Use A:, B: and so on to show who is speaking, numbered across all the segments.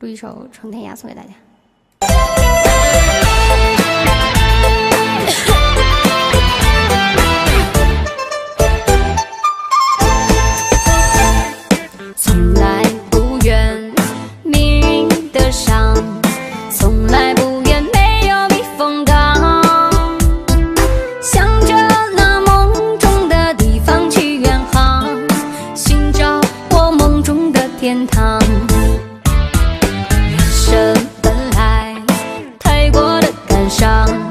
A: 录一首《闯天涯》送给大家。从来不愿命运的伤，从来不愿没有避风港，向着那梦中的地方去远航，寻找我梦中的天堂。着本来太过的感伤。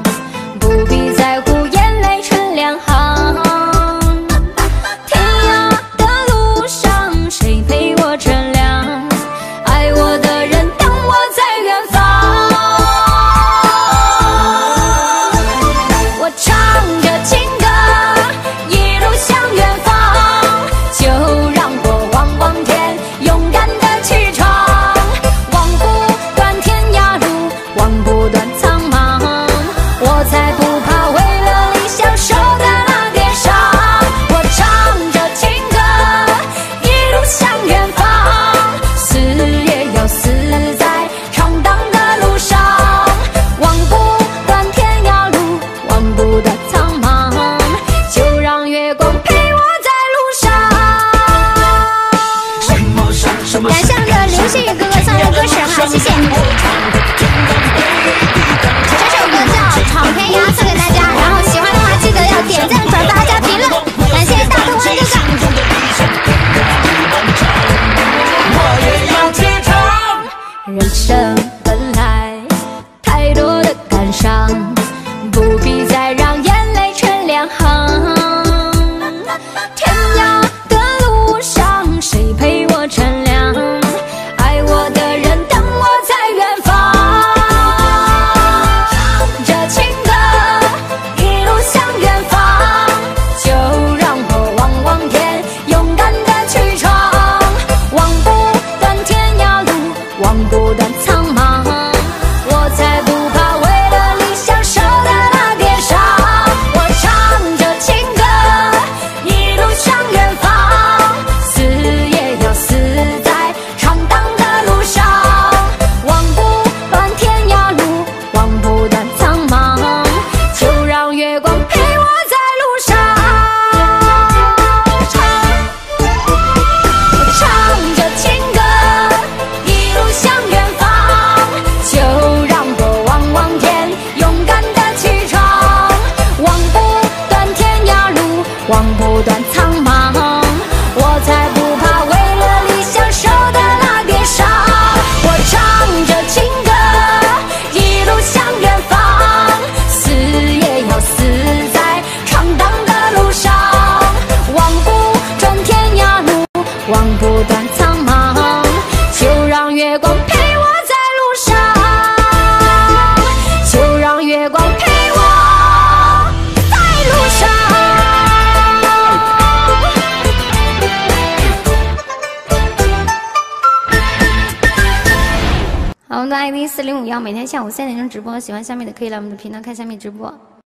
A: 苍茫。我才不好我们的 id 四零五幺每天下午三点钟直播喜欢下面的可以来我们的频道看下面直播。